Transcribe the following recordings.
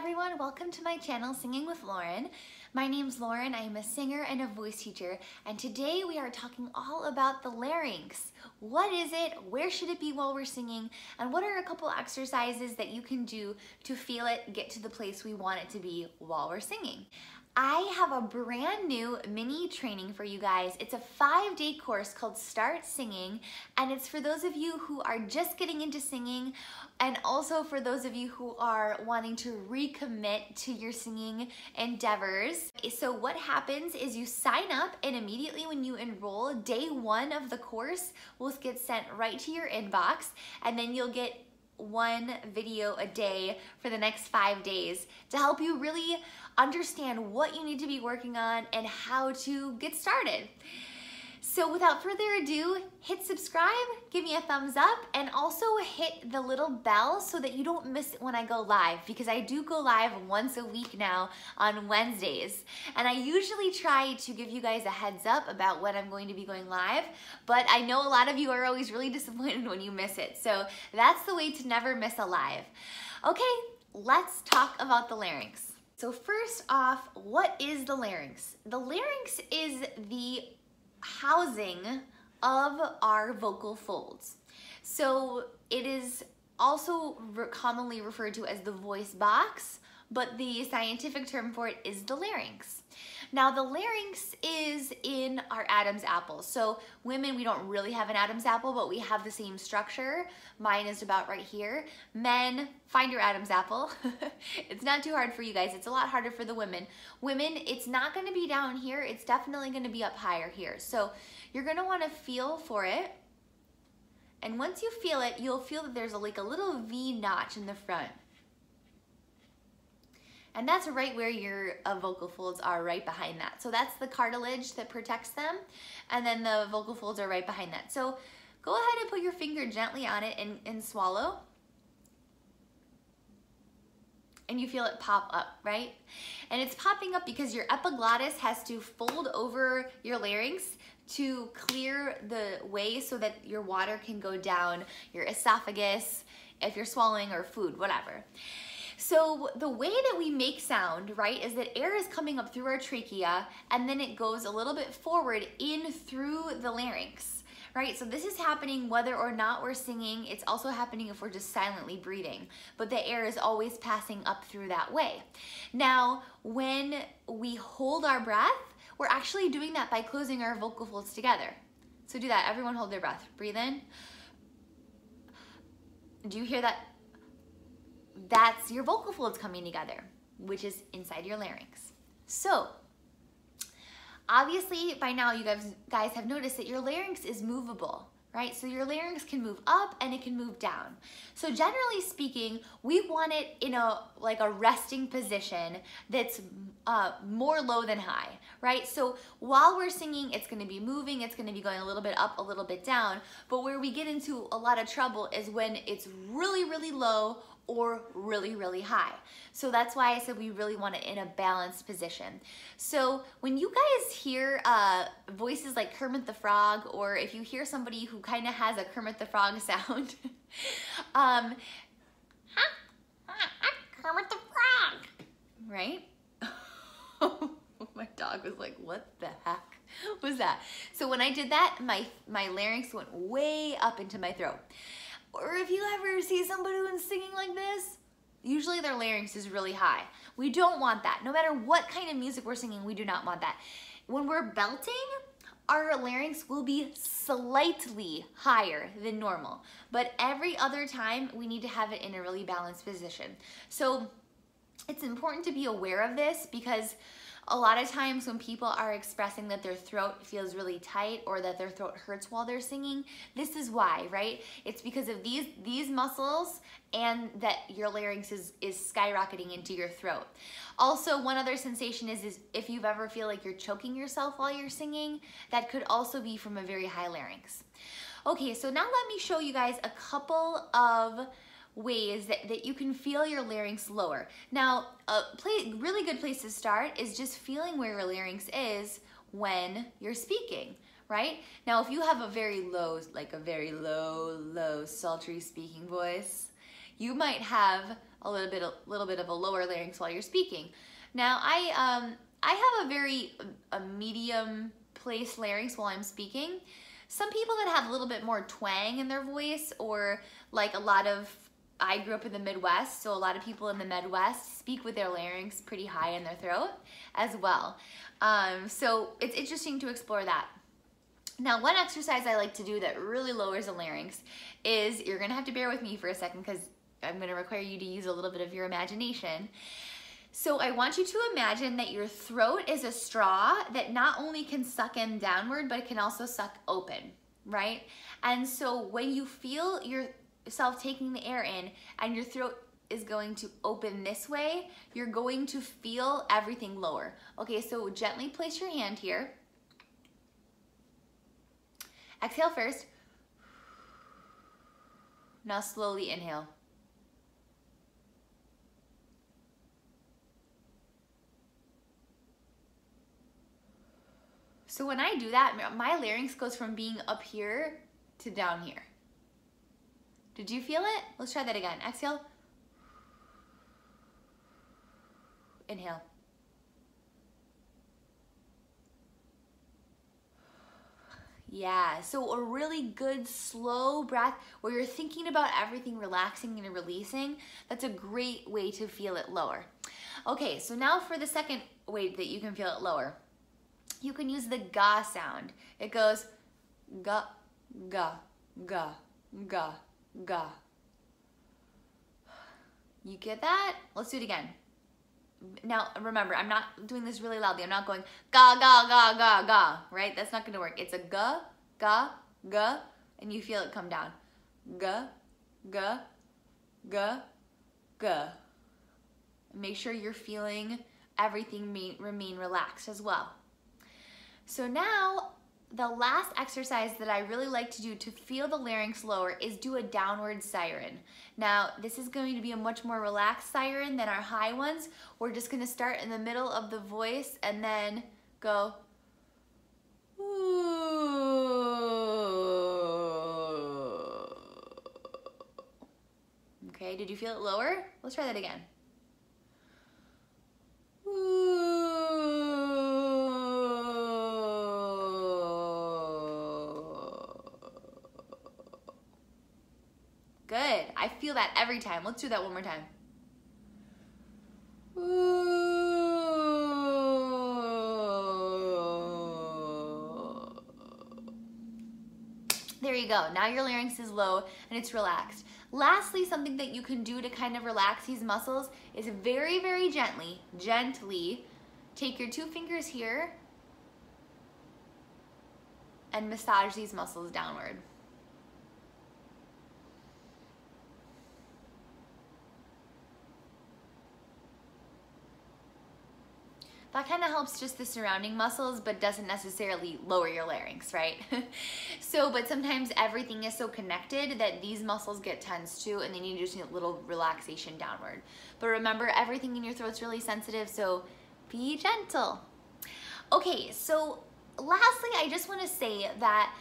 everyone, welcome to my channel Singing with Lauren. My name's Lauren, I am a singer and a voice teacher, and today we are talking all about the larynx. What is it, where should it be while we're singing, and what are a couple exercises that you can do to feel it get to the place we want it to be while we're singing. I have a brand new mini training for you guys. It's a five day course called Start Singing, and it's for those of you who are just getting into singing, and also for those of you who are wanting to recommit to your singing endeavors. So, what happens is you sign up, and immediately when you enroll, day one of the course will get sent right to your inbox, and then you'll get one video a day for the next five days to help you really understand what you need to be working on and how to get started. So without further ado, hit subscribe, give me a thumbs up, and also hit the little bell so that you don't miss it when I go live because I do go live once a week now on Wednesdays. And I usually try to give you guys a heads up about when I'm going to be going live, but I know a lot of you are always really disappointed when you miss it. So that's the way to never miss a live. Okay, let's talk about the larynx. So first off, what is the larynx? The larynx is the housing of our vocal folds. So it is also commonly referred to as the voice box, but the scientific term for it is the larynx. Now the larynx is in our Adam's apple. So women, we don't really have an Adam's apple, but we have the same structure. Mine is about right here. Men, find your Adam's apple. it's not too hard for you guys. It's a lot harder for the women. Women, it's not gonna be down here. It's definitely gonna be up higher here. So you're gonna wanna feel for it. And once you feel it, you'll feel that there's like a little V notch in the front. And that's right where your uh, vocal folds are right behind that. So that's the cartilage that protects them. And then the vocal folds are right behind that. So go ahead and put your finger gently on it and, and swallow. And you feel it pop up, right? And it's popping up because your epiglottis has to fold over your larynx to clear the way so that your water can go down your esophagus if you're swallowing or food, whatever. So the way that we make sound, right, is that air is coming up through our trachea and then it goes a little bit forward in through the larynx, right? So this is happening whether or not we're singing. It's also happening if we're just silently breathing, but the air is always passing up through that way. Now, when we hold our breath, we're actually doing that by closing our vocal folds together. So do that, everyone hold their breath. Breathe in. Do you hear that that's your vocal folds coming together, which is inside your larynx. So, obviously by now you guys, guys have noticed that your larynx is movable, right? So your larynx can move up and it can move down. So generally speaking, we want it in a like a resting position that's uh, more low than high, right? So while we're singing, it's gonna be moving, it's gonna be going a little bit up, a little bit down, but where we get into a lot of trouble is when it's really, really low or really, really high. So that's why I said we really want it in a balanced position. So when you guys hear uh, voices like Kermit the Frog, or if you hear somebody who kind of has a Kermit the Frog sound, um, Kermit the Frog, right? my dog was like, what the heck was that? So when I did that, my, my larynx went way up into my throat. Or if you ever see somebody who's singing like this, usually their larynx is really high. We don't want that. No matter what kind of music we're singing, we do not want that. When we're belting, our larynx will be slightly higher than normal. But every other time, we need to have it in a really balanced position. So it's important to be aware of this because a lot of times when people are expressing that their throat feels really tight or that their throat hurts while they're singing, this is why, right? It's because of these, these muscles and that your larynx is, is skyrocketing into your throat. Also, one other sensation is, is if you've ever feel like you're choking yourself while you're singing, that could also be from a very high larynx. Okay, so now let me show you guys a couple of ways that, that you can feel your larynx lower. Now, a play, really good place to start is just feeling where your larynx is when you're speaking, right? Now, if you have a very low, like a very low, low, sultry speaking voice, you might have a little bit, a little bit of a lower larynx while you're speaking. Now, I, um, I have a very a medium place larynx while I'm speaking. Some people that have a little bit more twang in their voice or like a lot of I grew up in the Midwest, so a lot of people in the Midwest speak with their larynx pretty high in their throat as well. Um, so it's interesting to explore that. Now, one exercise I like to do that really lowers the larynx is, you're gonna have to bear with me for a second because I'm gonna require you to use a little bit of your imagination. So I want you to imagine that your throat is a straw that not only can suck in downward, but it can also suck open, right? And so when you feel yourself taking the air in and your throat is going to open this way, you're going to feel everything lower. Okay, so gently place your hand here. Exhale first. Now slowly inhale. So when I do that, my larynx goes from being up here to down here. Did you feel it? Let's try that again. Exhale. Inhale. Yeah, so a really good slow breath where you're thinking about everything relaxing and releasing, that's a great way to feel it lower. Okay, so now for the second way that you can feel it lower you can use the ga sound. It goes ga, ga, ga, ga, ga. You get that? Let's do it again. Now, remember, I'm not doing this really loudly. I'm not going ga, ga, ga, ga, ga, right? That's not gonna work. It's a ga, ga, ga, and you feel it come down. Ga, ga, ga, ga. Make sure you're feeling everything remain relaxed as well. So now the last exercise that I really like to do to feel the larynx lower is do a downward siren. Now, this is going to be a much more relaxed siren than our high ones. We're just gonna start in the middle of the voice and then go, Okay, did you feel it lower? Let's try that again. Good. I feel that every time. Let's do that one more time. There you go. Now your larynx is low and it's relaxed. Lastly, something that you can do to kind of relax these muscles is very, very gently, gently take your two fingers here and massage these muscles downward. That kind of helps just the surrounding muscles but doesn't necessarily lower your larynx, right? so, but sometimes everything is so connected that these muscles get tense too and then you just need a little relaxation downward. But remember, everything in your throat's really sensitive, so be gentle. Okay, so lastly, I just wanna say that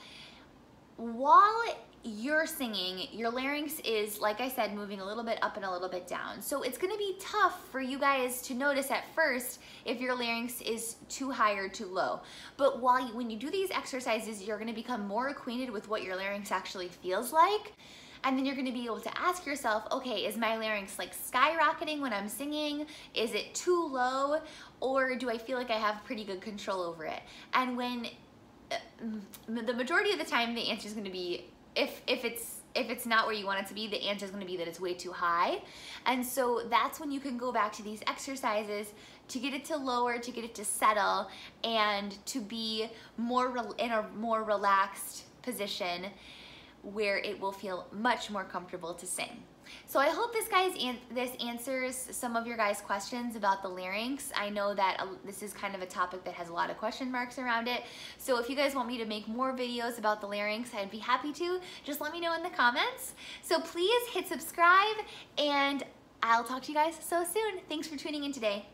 while you're singing, your larynx is, like I said, moving a little bit up and a little bit down. So it's gonna be tough for you guys to notice at first if your larynx is too high or too low. But while you, when you do these exercises, you're gonna become more acquainted with what your larynx actually feels like. And then you're gonna be able to ask yourself, okay, is my larynx like skyrocketing when I'm singing? Is it too low? Or do I feel like I have pretty good control over it? And when uh, the majority of the time, the answer is gonna be if if it's if it's not where you want it to be, the answer is going to be that it's way too high. And so that's when you can go back to these exercises to get it to lower, to get it to settle, and to be more in a more relaxed position where it will feel much more comfortable to sing. So I hope this guys an this answers some of your guys' questions about the larynx. I know that uh, this is kind of a topic that has a lot of question marks around it. So if you guys want me to make more videos about the larynx, I'd be happy to. Just let me know in the comments. So please hit subscribe and I'll talk to you guys so soon. Thanks for tuning in today.